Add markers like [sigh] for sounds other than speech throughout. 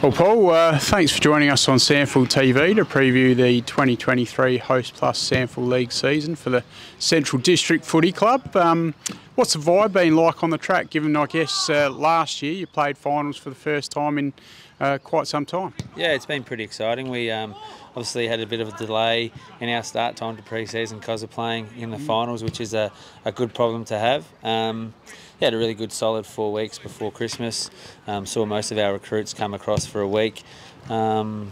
Well, Paul, uh, thanks for joining us on SANFL TV to preview the 2023 Hostplus SANFL League season for the Central District Footy Club. Um, what's the vibe been like on the track, given, I guess, uh, last year you played finals for the first time in uh, quite some time? Yeah, it's been pretty exciting. We um, obviously had a bit of a delay in our start time to pre-season because of playing in the mm. finals, which is a, a good problem to have. Um, yeah, had a really good solid four weeks before Christmas. Um, saw most of our recruits come across for a week um,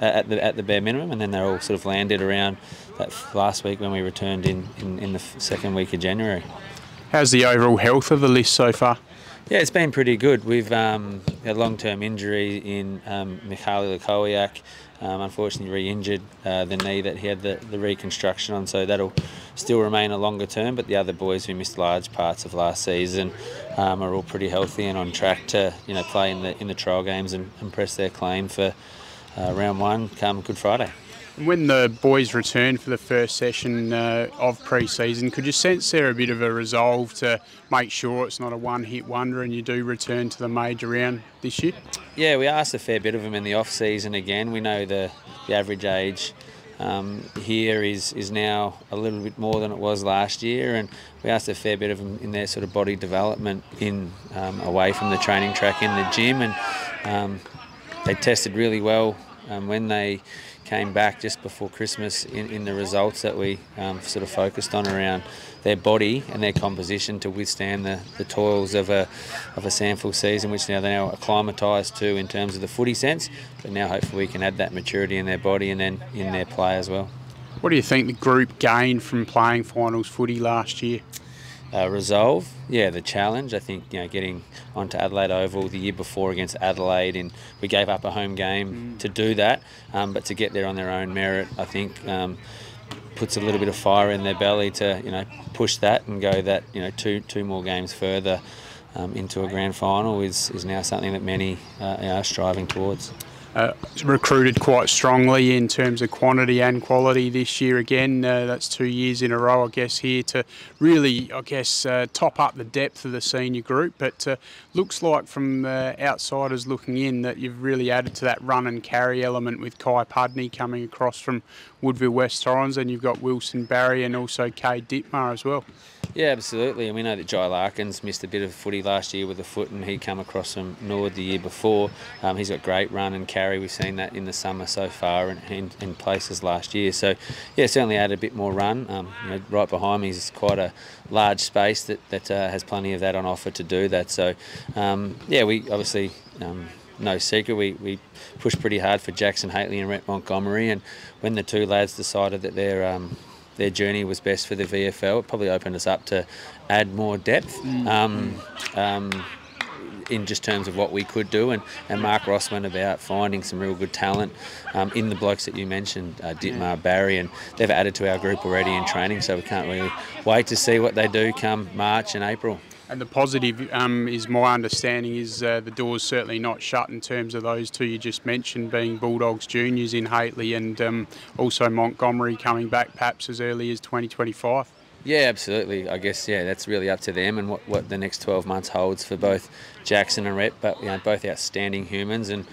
at the at the bare minimum, and then they all sort of landed around that last week when we returned in, in, in the second week of January. How's the overall health of the list so far? Yeah, it's been pretty good. We've um, had a long-term injury in um, Mikhali Lukowiak, um, unfortunately re-injured uh, the knee that he had the, the reconstruction on, so that'll still remain a longer term. But the other boys who missed large parts of last season um, are all pretty healthy and on track to you know play in the in the trial games and, and press their claim for uh, round one come Good Friday. When the boys returned for the first session uh, of pre-season, could you sense there a bit of a resolve to make sure it's not a one-hit wonder and you do return to the major round this year? Yeah, we asked a fair bit of them in the off-season again. We know the, the average age um, here is is now a little bit more than it was last year, and we asked a fair bit of them in their sort of body development in um, away from the training track in the gym, and um, they tested really well um, when they came back just before Christmas in, in the results that we um, sort of focused on around their body and their composition to withstand the, the toils of a of a SANFL season, which now they're now acclimatised to in terms of the footy sense. But now hopefully we can add that maturity in their body and then in their play as well. What do you think the group gained from playing finals footy last year? Uh, resolve. Yeah, the challenge. I think you know getting onto Adelaide Oval the year before against Adelaide, and we gave up a home game mm. to do that. Um, but to get there on their own merit, I think um, puts a little bit of fire in their belly to you know push that and go that you know two two more games further. Um, into a grand final is, is now something that many uh, are striving towards uh, recruited quite strongly in terms of quantity and quality this year again. Uh, that's two years in a row, I guess, here to really, I guess, uh, top up the depth of the senior group. But uh, looks like from outsiders looking in that you've really added to that run and carry element with Kai Pudney coming across from Woodville West Torrens, and you've got Wilson Barry and also Kay Dittmar as well. Yeah, absolutely. And we know that Jai Larkins missed a bit of footy last year with a foot, and he come across from Nord the year before. Um, he's got great run and carry. We've seen that in the summer so far and in, in, places last year. So, yeah, certainly add a bit more run. Um, you know, right behind me is quite a large space that, that uh, has plenty of that on offer to do that. So, um, yeah, we obviously um, no secret. We, we pushed pretty hard for Jackson Hately and Rhett Montgomery, and when the two lads decided that their um, their journey was best for the VFL, it probably opened us up to add more depth. Mm. Um, um, in just terms of what we could do, and, and Mark Ross went about finding some real good talent um, in the blokes that you mentioned, uh, Dittmar, Barry, and they've added to our group already in training, so we can't really wait to see what they do come March and April. And the positive um, is my understanding is uh, the door's certainly not shut in terms of those two you just mentioned being Bulldogs juniors in Hately and um, also Montgomery coming back perhaps as early as 2025. Yeah, absolutely. I guess yeah, that's really up to them and what, what the next 12 months holds for both Jackson and Rhett. But you know, both outstanding humans and.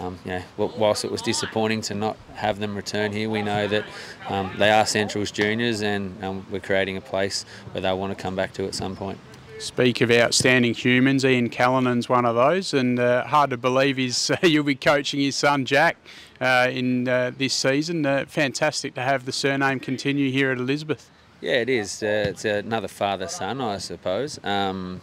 Um, whilst it was disappointing to not have them return here, we know that um, they are Central's juniors and um, we're creating a place where they want to come back to at some point speak of outstanding humans, Ian Callinan's one of those, and uh, hard to believe uh, [laughs] you'll be coaching his son Jack uh, in uh, this season. Uh, fantastic to have the surname continue here at Elizabeth. Yeah, it is. Uh, it's another father-son, I suppose. Um,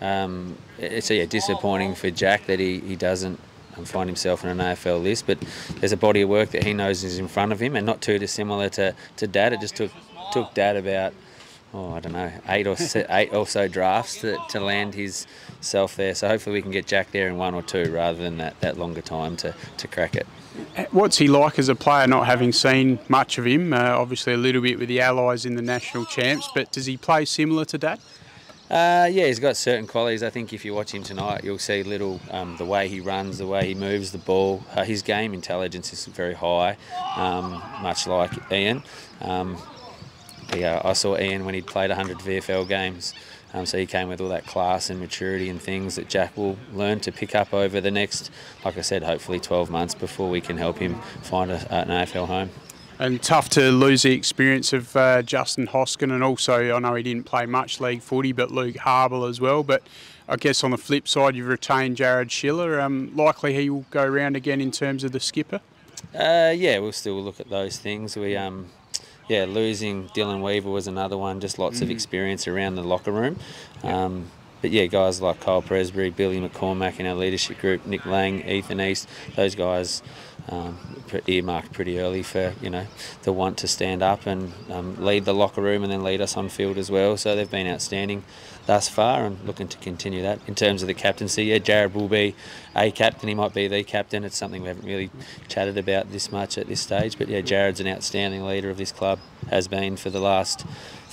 um, it's yeah, disappointing for Jack that he, he doesn't um, find himself in an AFL list, but there's a body of work that he knows is in front of him, and not too dissimilar to, to Dad. It just took took Dad about oh, I don't know, eight or eight or so drafts to, to land his self there. So hopefully we can get Jack there in one or two rather than that, that longer time to, to crack it. What's he like as a player, not having seen much of him? Uh, obviously, a little bit with the Allies in the national champs, but does he play similar to Dad? Uh, yeah, he's got certain qualities. I think if you watch him tonight, you'll see little um, the way he runs, the way he moves the ball. Uh, his game intelligence is very high, um, much like Ian. Um, yeah, I saw Ian when he'd played 100 VFL games Um, so he came with all that class and maturity and things that Jack will learn to pick up over the next, like I said, hopefully 12 months before we can help him find a, an AFL home. And tough to lose the experience of uh, Justin Hoskin, and also I know he didn't play much league footy, but Luke Harble as well. But I guess on the flip side, you've retained Jared Schiller. Um, likely he will go around again in terms of the skipper. Uh, yeah, we'll still look at those things. We um, yeah, losing Dylan Weaver was another one. Just lots mm. of experience around the locker room. Um, but yeah, guys like Kyle Presbury, Billy McCormack in our leadership group, Nick Lang, Ethan East, those guys um, earmarked pretty early for you know the want to stand up and um, lead the locker room and then lead us on field as well. So they've been outstanding thus far and looking to continue that. In terms of the captaincy, yeah, Jared will be a captain. He might be the captain. It's something we haven't really chatted about this much at this stage. But yeah, Jared's an outstanding leader of this club. Has been for the last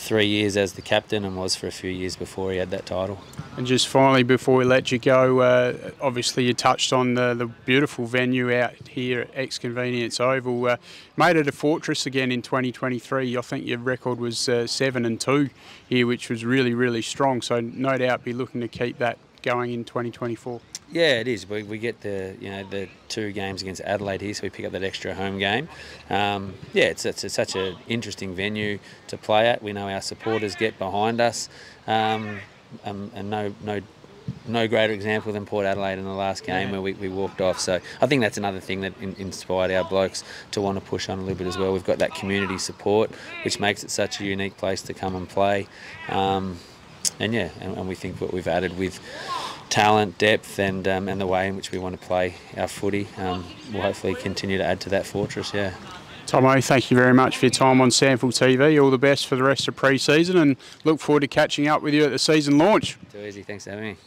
three years as the captain and was for a few years before he had that title. And just finally, before we let you go, uh, obviously you touched on the, the, beautiful venue out here at X Convenience Oval. Uh, made it a fortress again in 2023. I think your record was uh, seven and two here, which was really, really strong. So no doubt be looking to keep that going in 2024. Yeah, it is. We, we get the you know the two games against Adelaide here, so we pick up that extra home game. Um, yeah, it's, it's, it's such an interesting venue to play at. We know our supporters get behind us, um, um, and no no no greater example than Port Adelaide in the last game yeah. where we, we walked off. So I think that's another thing that in, inspired our blokes to want to push on a little bit as well. We've got that community support, which makes it such a unique place to come and play. Um, and yeah, and, and we think what we've added with talent, depth, and um, and the way in which we want to play our footy. Um, will hopefully continue to add to that fortress. Yeah. Tomo, thank you very much for your time on SANFL TV. All the best for the rest of pre-season, and look forward to catching up with you at the season launch. Too easy. Thanks for having me.